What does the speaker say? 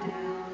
down.